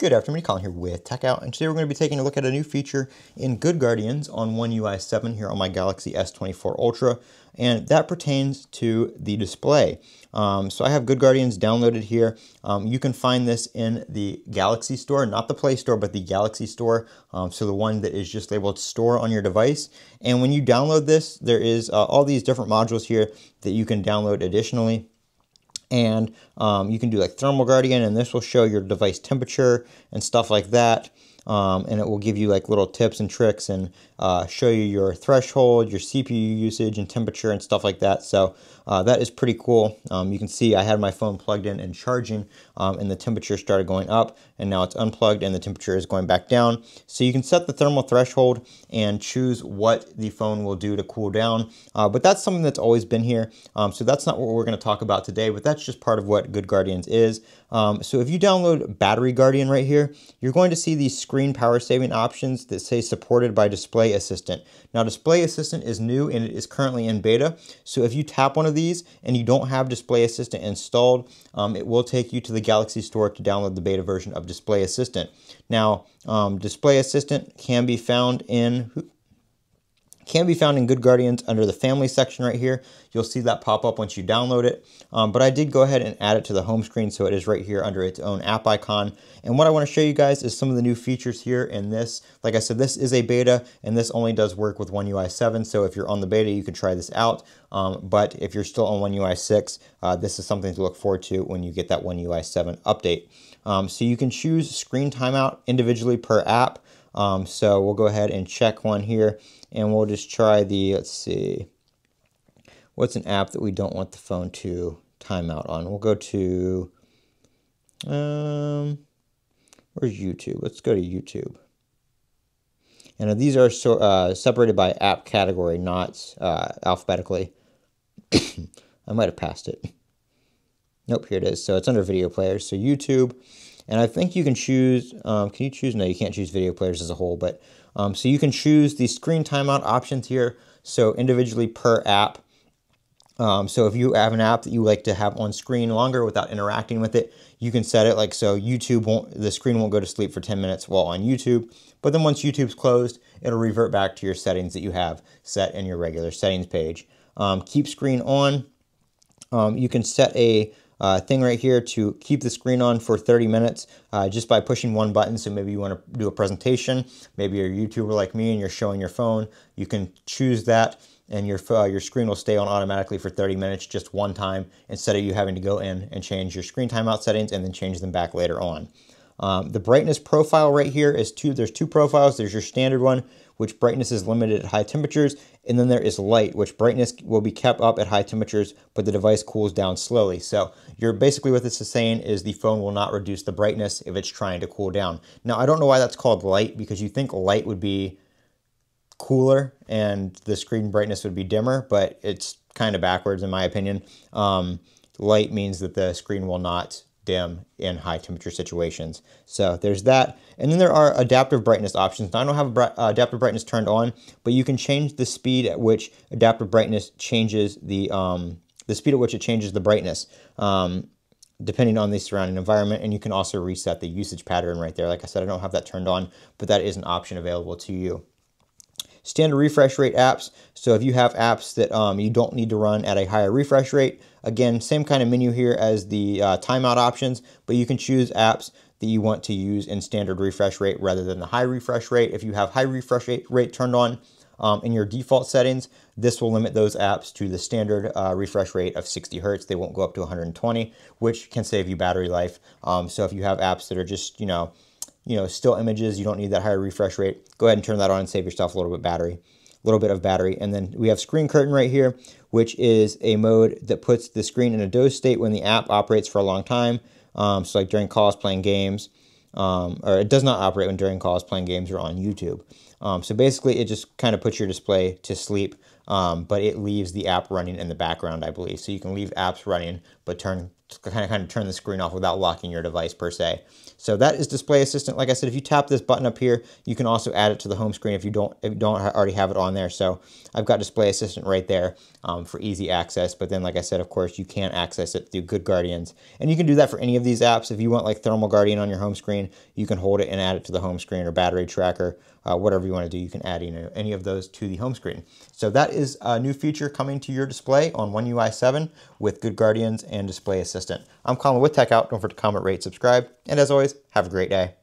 Good afternoon, Colin here with Tech Out, and today we're going to be taking a look at a new feature in Good Guardians on One UI 7 here on my Galaxy S24 Ultra, and that pertains to the display. Um, so I have Good Guardians downloaded here. Um, you can find this in the Galaxy Store, not the Play Store, but the Galaxy Store, um, so the one that is just labeled Store on your device. And when you download this, there is uh, all these different modules here that you can download additionally and um, you can do like thermal guardian and this will show your device temperature and stuff like that um, and it will give you like little tips and tricks and uh, show you your threshold, your CPU usage and temperature and stuff like that. So uh, that is pretty cool. Um, you can see I had my phone plugged in and charging um, and the temperature started going up and now it's unplugged and the temperature is going back down. So you can set the thermal threshold and choose what the phone will do to cool down. Uh, but that's something that's always been here. Um, so that's not what we're going to talk about today, but that's just part of what Good Guardians is. Um, so if you download Battery Guardian right here, you're going to see these screen power saving options that say supported by Display Assistant. Now Display Assistant is new and it is currently in beta. So if you tap one of these and you don't have Display Assistant installed, um, it will take you to the Galaxy Store to download the beta version of Display Assistant. Now, um, Display Assistant can be found in can be found in Good Guardians under the family section right here. You'll see that pop up once you download it. Um, but I did go ahead and add it to the home screen so it is right here under its own app icon. And what I want to show you guys is some of the new features here in this. Like I said, this is a beta and this only does work with One UI 7. So if you're on the beta, you can try this out. Um, but if you're still on One UI 6, uh, this is something to look forward to when you get that One UI 7 update. Um, so you can choose screen timeout individually per app. Um, so we'll go ahead and check one here and we'll just try the, let's see, what's an app that we don't want the phone to timeout on? We'll go to, um, where's YouTube? Let's go to YouTube. And these are so, uh, separated by app category, not uh, alphabetically. I might have passed it. Nope, here it is. So it's under video players. So YouTube, and I think you can choose, um, can you choose? No, you can't choose video players as a whole, but um, so you can choose the screen timeout options here. So individually per app. Um, so if you have an app that you like to have on screen longer without interacting with it, you can set it like so YouTube won't, the screen won't go to sleep for 10 minutes while on YouTube. But then once YouTube's closed, it'll revert back to your settings that you have set in your regular settings page. Um, keep screen on. Um, you can set a uh, thing right here to keep the screen on for 30 minutes uh, just by pushing one button. So maybe you want to do a presentation, maybe you're a YouTuber like me and you're showing your phone, you can choose that and your, uh, your screen will stay on automatically for 30 minutes just one time instead of you having to go in and change your screen timeout settings and then change them back later on. Um, the brightness profile right here is two, there's two profiles. There's your standard one, which brightness is limited at high temperatures, and then there is light, which brightness will be kept up at high temperatures, but the device cools down slowly. So you're basically what this is saying is the phone will not reduce the brightness if it's trying to cool down. Now, I don't know why that's called light, because you think light would be cooler and the screen brightness would be dimmer, but it's kind of backwards in my opinion. Um, light means that the screen will not dim in high temperature situations. So there's that. And then there are adaptive brightness options. Now I don't have uh, adaptive brightness turned on, but you can change the speed at which adaptive brightness changes the, um, the speed at which it changes the brightness. Um, depending on the surrounding environment and you can also reset the usage pattern right there like I said I don't have that turned on but that is an option available to you standard refresh rate apps. So if you have apps that um, you don't need to run at a higher refresh rate, again, same kind of menu here as the uh, timeout options, but you can choose apps that you want to use in standard refresh rate rather than the high refresh rate. If you have high refresh rate turned on um, in your default settings, this will limit those apps to the standard uh, refresh rate of 60 hertz. They won't go up to 120, which can save you battery life. Um, so if you have apps that are just, you know, you know, still images, you don't need that higher refresh rate. Go ahead and turn that on and save yourself a little bit battery, a little bit of battery. And then we have screen curtain right here, which is a mode that puts the screen in a doze state when the app operates for a long time. Um, so like during calls, playing games, um, or it does not operate when during calls, playing games, or on YouTube. Um, so basically, it just kind of puts your display to sleep, um, but it leaves the app running in the background, I believe. So you can leave apps running, but turn kind of kind of turn the screen off without locking your device per se. So that is Display Assistant. Like I said, if you tap this button up here, you can also add it to the home screen if you don't if you don't already have it on there. So I've got Display Assistant right there um, for easy access. But then, like I said, of course, you can access it through Good Guardians, and you can do that for any of these apps. If you want like Thermal Guardian on your home screen, you can hold it and add it to the home screen or Battery Tracker, uh, whatever you want to do. You can add you know, any of those to the home screen. So that is a new feature coming to your display on One UI 7 with Good Guardians and Display Assistant. I'm Colin with Tech Out. Don't forget to comment, rate, subscribe, and as always, have a great day.